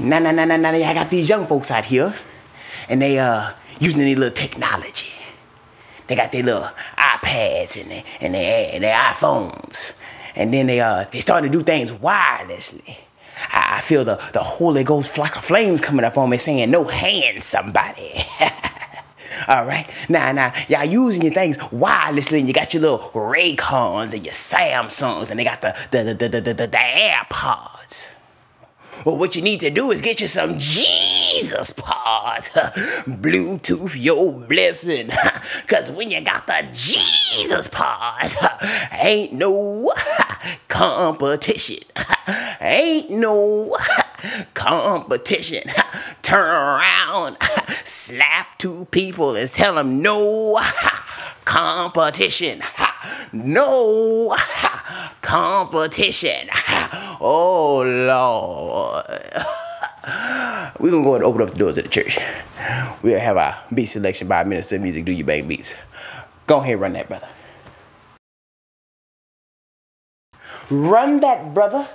Nah, nah, nah, nah, nah. I got these young folks out here, and they uh using any little technology. They got their little iPads and their, and their, and their iPhones, and then they uh they starting to do things wirelessly. I, I feel the the Holy Ghost flock of flames coming up on me, saying, "No hands, somebody." All right. Now, now, y'all using your things wirelessly, and you got your little Raycons and your Samsungs, and they got the the the the the, the, the AirPods. Well, what you need to do is get you some Jesus pods. Bluetooth your blessing. Cause when you got the Jesus pods, ain't no competition. Ain't no competition. Turn around, slap two people and tell them no competition. No competition. Oh Lord. We're gonna go and open up the doors of the church. We'll have our beat selection by Minister Music, DoUBangBeats. Go ahead, run that, brother. Run that, brother.